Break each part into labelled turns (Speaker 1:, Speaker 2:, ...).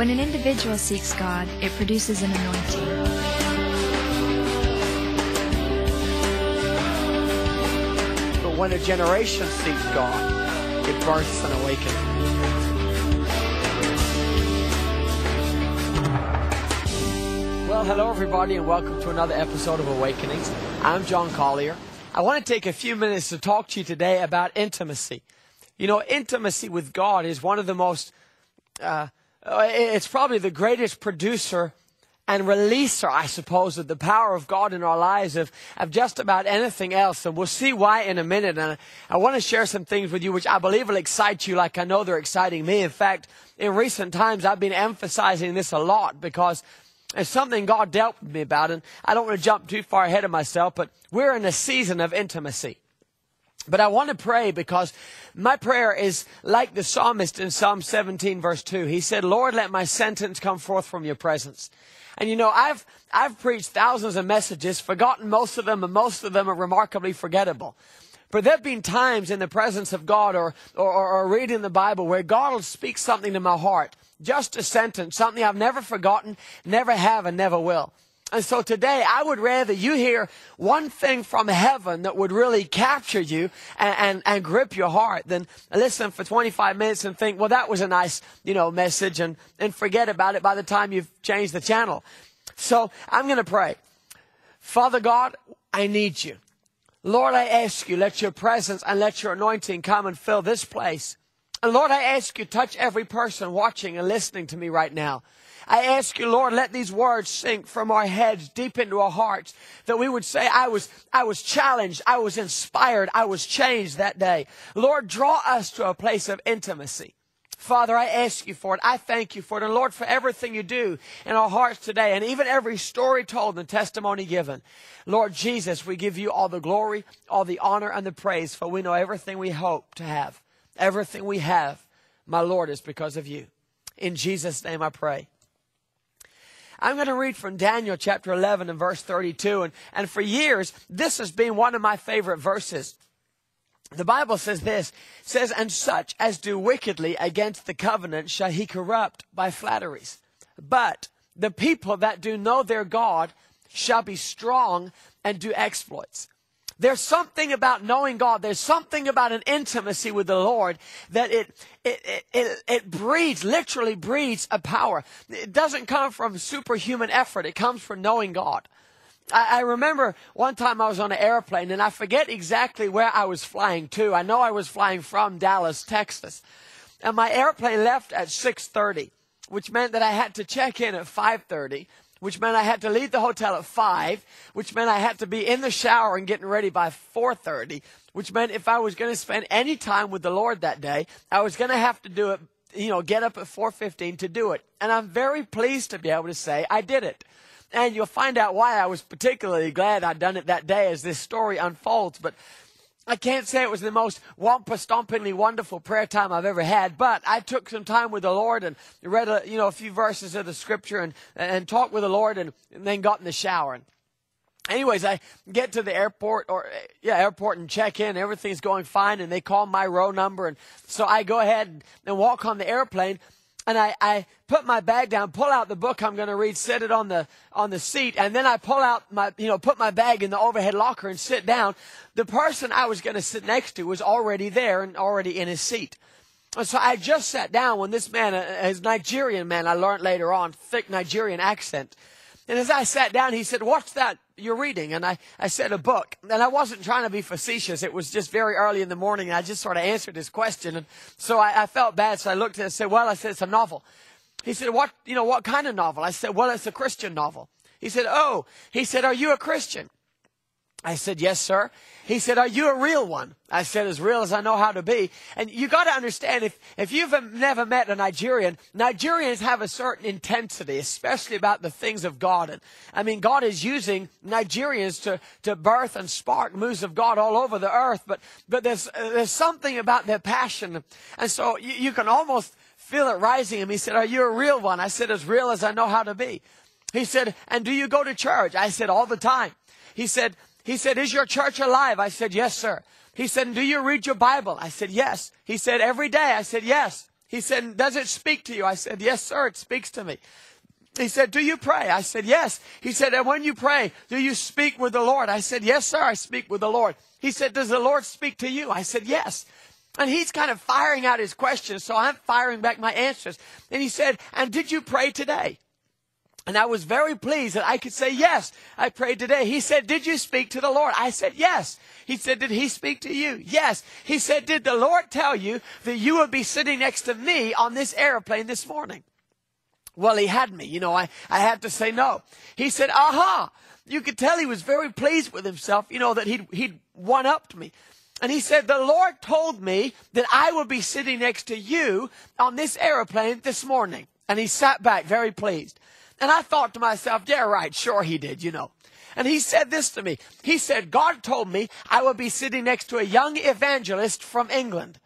Speaker 1: When an individual seeks God, it produces an anointing.
Speaker 2: But when a generation seeks God, it births an awakening. Well, hello everybody, and welcome to another episode of Awakenings. I'm Jon Colyer. I want to take a few minutes to talk to you today about intimacy. You know, intimacy with God is one of the most, uh, Uh, it's probably the greatest producer and releaser, I suppose, of the power of God in our lives of, of just about anything else. And we'll see why in a minute. And I want to share some things with you which I believe will excite you like I know they're exciting me. In fact, in recent times, I've been emphasizing this a lot because it's something God dealt with me about. And I don't want to jump too far ahead of myself, but we're in a season of intimacy. But I want to pray because my prayer is like the psalmist in Psalm 17 verse 2. He said, Lord, let my sentence come forth from your presence. And you know, I've, I've preached thousands of messages, forgotten most of them, and most of them are remarkably forgettable. But there have been times in the presence of God or, or, or reading the Bible where God will speak something to my heart. Just a sentence, something I've never forgotten, never have, and never will. And so today, I would rather you hear one thing from heaven that would really capture you and, and, and, grip your heart than listen for 25 minutes and think, well, that was a nice, you know, message and, and forget about it by the time you've changed the channel. So I'm going to pray. Father God, I need you. Lord, I ask you, let your presence and let your anointing come and fill this place. And Lord, I ask you, touch every person watching and listening to me right now. I ask you, Lord, let these words sink from our heads deep into our hearts that we would say, I was, I was challenged, I was inspired, I was changed that day. Lord, draw us to a place of intimacy. Father, I ask you for it. I thank you for it. And Lord, for everything you do in our hearts today and even every story told and testimony given. Lord Jesus, we give you all the glory, all the honor and the praise for we know everything we hope to have. Everything we have, my Lord, is because of you. In Jesus' name I pray. I'm going to read from Daniel chapter 11 and verse 32. And, and for years, this has been one of my favorite verses. The Bible says this, says, and such as do wickedly against the covenant shall he corrupt by flatteries. But the people that do know their God shall be strong and do exploits. There's something about knowing God. There's something about an intimacy with the Lord that it, it, it, it, breeds, literally breeds a power. It doesn't come from superhuman effort. It comes from knowing God. I, I remember one time I was on an airplane and I forget exactly where I was flying to. I know I was flying from Dallas, Texas. And my airplane left at 6.30, which meant that I had to check in at 5.30 which meant I had to leave the hotel at 5, which meant I had to be in the shower and getting ready by 4.30, which meant if I was going to spend any time with the Lord that day, I was going to have to do it, you know, get up at 4.15 to do it. And I'm very pleased to be able to say I did it. And you'll find out why I was particularly glad I'd done it that day as this story unfolds. But I can't say it was the most wampa stompingly wonderful prayer time I've ever had, but I took some time with the Lord and read a, you know, a few verses of the scripture and, and talked with the Lord and, and then got in the shower. And anyways, I get to the airport or, yeah, airport and check in. Everything's going fine and they call my row number. And so I go ahead and, and walk on the airplane and I, I put my bag down, pull out the book I'm going to read, set it on the on the seat, and then I pull out my, you know, put my bag in the overhead locker and sit down. The person I was going to sit next to was already there and already in his seat. And so I just sat down when this man, uh, his Nigerian man, I learned later on, thick Nigerian accent. And as I sat down, he said, what's that you're reading? And I, I said, a book. And I wasn't trying to be facetious. It was just very early in the morning. And I just sort of answered his question. And so I, I felt bad. So I looked at it and said, well, I said, it's a novel. He said, what, you know, what kind of novel? I said, well, it's a Christian novel. He said, oh, he said, are you a Christian? I said, yes, sir. He said, are you a real one? I said, as real as I know how to be. And you got to understand, if, if you've never met a Nigerian, Nigerians have a certain intensity, especially about the things of God. And I mean, God is using Nigerians to, to birth and spark moves of God all over the earth. But, but there's, there's something about their passion. And so you, you can almost feel it rising. And he said, are you a real one? I said, as real as I know how to be. He said, and do you go to church? I said, all the time. He said, he said, is your church alive? I said, yes, sir. He said, do you read your Bible? I said, yes. He said, every day? I said, yes. He said, Does it speak to you? I said, Yes, sir, it speaks to me. He said, Do you pray? I said, Yes. He said, And when you pray, do you speak with the Lord? I said, Yes, sir, I speak with the Lord. He said, Does the Lord speak to you? I said, Yes. And he's kind of firing out his questions, so I'm firing back my answers. And he said, And did you pray today? And I was very pleased that I could say, Yes, I prayed today. He said, Did you speak to the Lord? I said, Yes. He said, Did he speak to you? Yes. He said, Did the Lord tell you that you would be sitting next to me on this airplane this morning? Well, he had me. You know, I, I had to say no. He said, Aha. You could tell he was very pleased with himself, you know, that he'd, he'd one upped me. And he said, The Lord told me that I would be sitting next to you on this airplane this morning. And he sat back very pleased. And I thought to myself, yeah, right, sure he did, you know. And he said this to me. He said, God told me I would be sitting next to a young evangelist from England.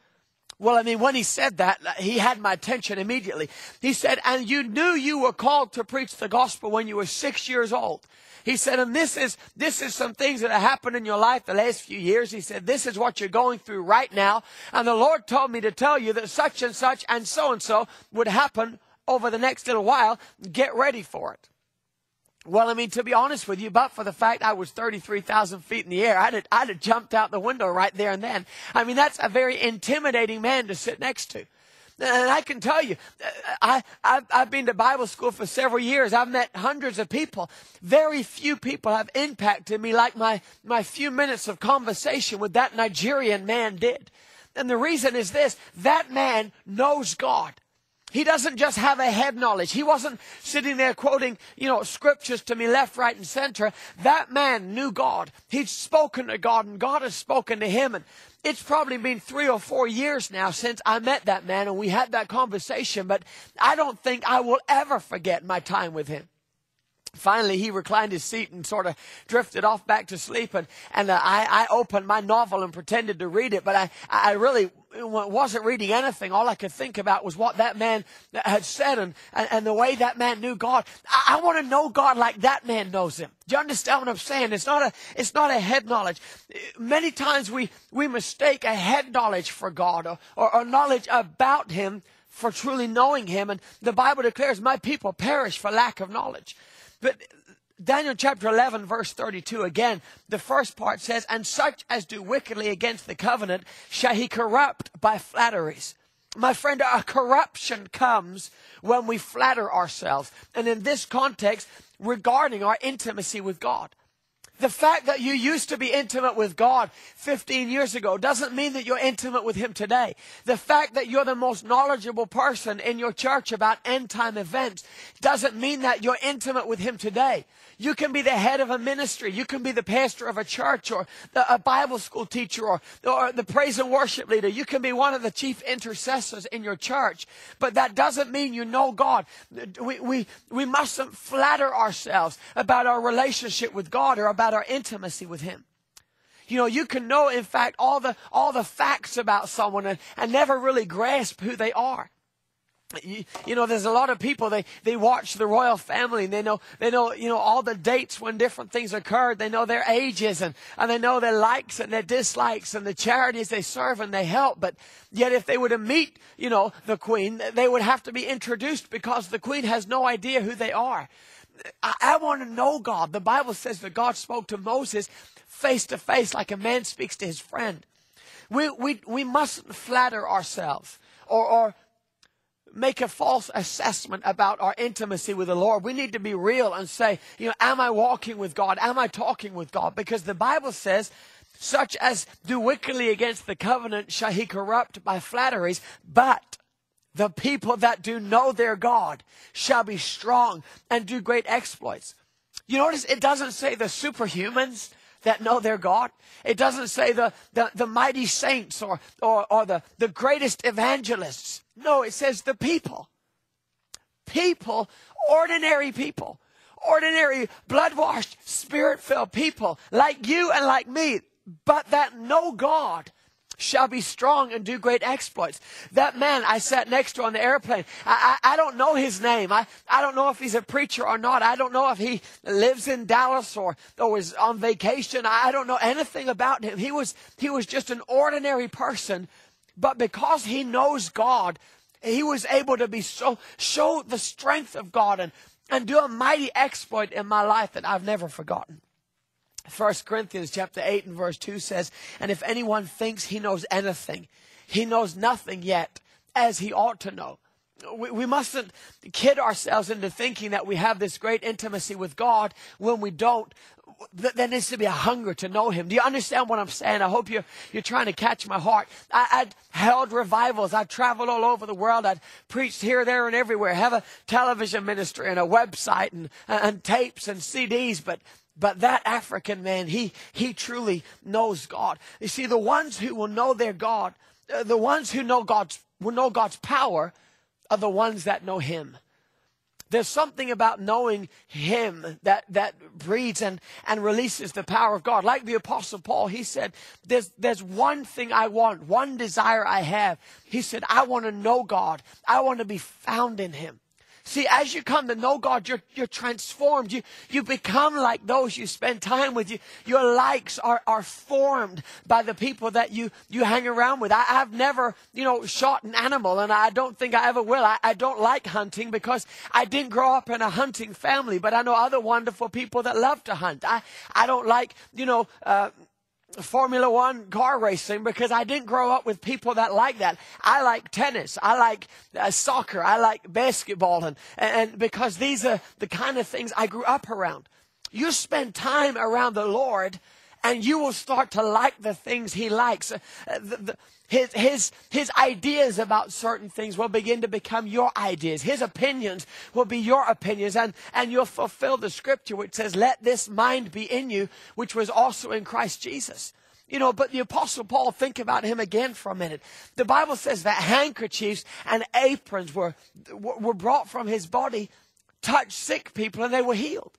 Speaker 2: Well, I mean, when he said that, uh, he had my attention immediately. He said, and you knew you were called to preach the gospel when you were six years old. He said, and this is, this is some things that have happened in your life the last few years. He said, this is what you're going through right now. And the Lord told me to tell you that such and such and so and so would happen over the next little while, get ready for it. Well, I mean, to be honest with you, but for the fact I was 33,000 feet in the air, I'd have, I'd have jumped out the window right there and then. I mean, that's a very intimidating man to sit next to. And I can tell you, uh, I, I've, I've been to Bible school for several years. I've met hundreds of people. Very few people have impacted me like my, my few minutes of conversation with that Nigerian man did. And the reason is this, that man knows God. He doesn't just have a head knowledge. He wasn't sitting there quoting, you know, scriptures to me left, right, and center. That man knew God. He'd spoken to God and God has spoken to him. And it's probably been three or four years now since I met that man and we had that conversation, but I don't think I will ever forget my time with him. Finally, he reclined his seat and sort of drifted off back to sleep. And, and uh, I, I opened my novel and pretended to read it, but I, I really wasn't reading anything. All I could think about was what that man had said and, and, and the way that man knew God. I, I want to know God like that man knows him. Do you understand what I'm saying? It's not a, it's not a head knowledge. Many times we, we mistake a head knowledge for God or, or, or knowledge about him for truly knowing him. And the Bible declares, my people perish for lack of knowledge. But Daniel chapter 11 verse 32 again, the first part says, And such as do wickedly against the covenant shall he corrupt by flatteries. My friend, a corruption comes when we flatter ourselves. And in this context, regarding our intimacy with God. The fact that you used to be intimate with God 15 years ago doesn't mean that you're intimate with Him today. The fact that you're the most knowledgeable person in your church about end time events doesn't mean that you're intimate with Him today. You can be the head of a ministry. You can be the pastor of a church or the, a Bible school teacher or, or the praise and worship leader. You can be one of the chief intercessors in your church. But that doesn't mean you know God. We, we, we mustn't flatter ourselves about our relationship with God or about our intimacy with Him. You know, you can know, in fact, all the, all the facts about someone and, and never really grasp who they are. You, you, know, there's a lot of people, they, they watch the royal family and they know, they know, you know, all the dates when different things occurred. They know their ages and, and they know their likes and their dislikes and the charities they serve and they help. But yet if they were to meet, you know, the queen, they would have to be introduced because the queen has no idea who they are. I, I want to know God. The Bible says that God spoke to Moses face to face like a man speaks to his friend. We, we, we mustn't flatter ourselves or, or make a false assessment about our intimacy with the Lord. We need to be real and say, you know, am I walking with God? Am I talking with God? Because the Bible says, such as do wickedly against the covenant shall he corrupt by flatteries, but the people that do know their God shall be strong and do great exploits. You notice it doesn't say the superhumans that know their God. It doesn't say the, the, the mighty saints or, or, or the, the greatest evangelists. No, it says the people. People, ordinary people, ordinary blood washed, spirit filled people like you and like me, but that know God shall be strong and do great exploits. That man I sat next to on the airplane, I, I, I, don't know his name. I, I don't know if he's a preacher or not. I don't know if he lives in Dallas or, or is on vacation. I, I don't know anything about him. He was, he was just an ordinary person, but because he knows God, he was able to be so, show the strength of God and, and do a mighty exploit in my life that I've never forgotten. First Corinthians chapter 8 and verse 2 says, And if anyone thinks he knows anything, he knows nothing yet as he ought to know. We, we mustn't kid ourselves into thinking that we have this great intimacy with God when we don't. There needs to be a hunger to know Him. Do you understand what I'm saying? I hope you're, you're trying to catch my heart. I, I'd held revivals. I'd traveled all over the world. I'd preached here, there, and everywhere. Have a television ministry and a website and, and tapes and CDs, but but that African man, he, he truly knows God. You see, the ones who will know their God, uh, the ones who know God's, will know God's power are the ones that know Him. There's something about knowing Him that, that breeds and, and releases the power of God. Like the Apostle Paul, he said, there's, there's one thing I want, one desire I have. He said, I want to know God. I want to be found in Him. See, as you come to know God, you're, you're transformed. You, you become like those you spend time with. You, your likes are, are formed by the people that you, you hang around with. I, have never, you know, shot an animal and I don't think I ever will. I, I don't like hunting because I didn't grow up in a hunting family, but I know other wonderful people that love to hunt. I, I don't like, you know, uh, Formula One car racing because I didn't grow up with people that like that. I like tennis. I like uh, soccer. I like basketball. And, and because these are the kind of things I grew up around. You spend time around the Lord and you will start to like the things He likes. Uh, the, the, his, his, his ideas about certain things will begin to become your ideas. His opinions will be your opinions. And, and you'll fulfill the scripture which says, let this mind be in you, which was also in Christ Jesus. You know, but the apostle Paul, think about him again for a minute. The Bible says that handkerchiefs and aprons were, were brought from his body, touched sick people, and they were healed.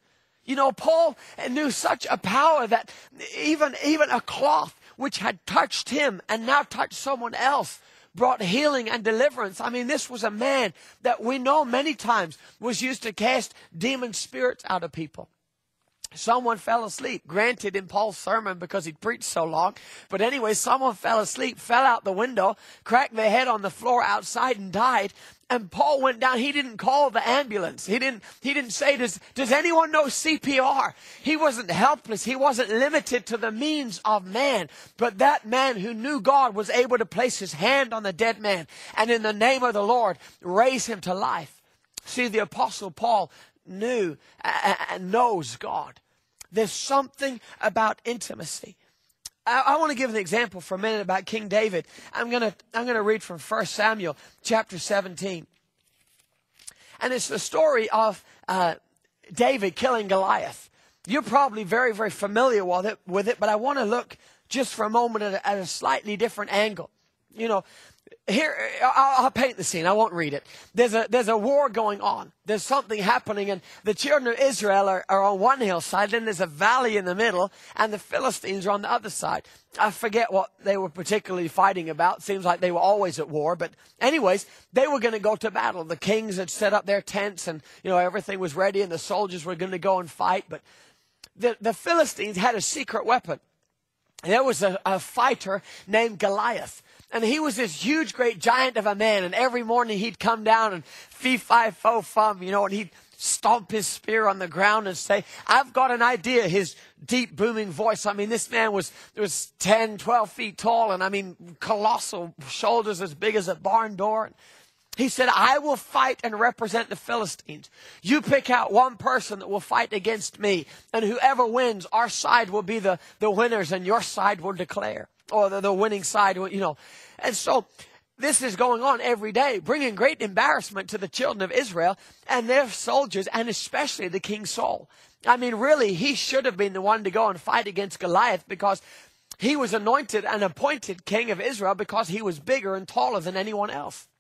Speaker 2: You know, Paul knew such a power that even, even a cloth which had touched him and now touched someone else brought healing and deliverance. I mean, this was a man that we know many times was used to cast demon spirits out of people. Someone fell asleep, granted in Paul's sermon because he'd preached so long. But anyway, someone fell asleep, fell out the window, cracked their head on the floor outside and died. And Paul went down. He didn't call the ambulance. He didn't, he didn't say, does, does anyone know CPR? He wasn't helpless. He wasn't limited to the means of man. But that man who knew God was able to place his hand on the dead man and in the name of the Lord raise him to life. See, the apostle Paul knew and knows God. There's something about intimacy. I, I want to give an example for a minute about King David. I'm going to, I'm going to read from 1 Samuel chapter 17. And it's the story of uh, David killing Goliath. You're probably very, very familiar with it, with it but I want to look just for a moment at a, at a slightly different angle. You know, here I'll, I'll, paint the scene. I won't read it. There's a there's a war going on. There's something happening, and the children of Israel are, are on one hillside. Then there's a valley in the middle, and the Philistines are on the other side. I forget what they were particularly fighting about. Seems like they were always at war, but anyways, they were going to go to battle. The kings had set up their tents, and you know everything was ready, and the soldiers were going to go and fight. But the the Philistines had a secret weapon. There was a, a fighter named Goliath and he was this huge, great giant of a man. And every morning he'd come down and fee, fi, fo, fum, you know, and he'd stomp his spear on the ground and say, I've got an idea. His deep booming voice. I mean, this man was, was 10, 12 feet tall and I mean, colossal shoulders as big as a barn door. He said, I will fight and represent the Philistines. You pick out one person that will fight against me and whoever wins, our side will be the, the winners and your side will declare or the, the winning side, will, you know. And so this is going on every day, bringing great embarrassment to the children of Israel and their soldiers, and especially the King Saul. I mean, really, he should have been the one to go and fight against Goliath because he was anointed and appointed king of Israel because he was bigger and taller than anyone else.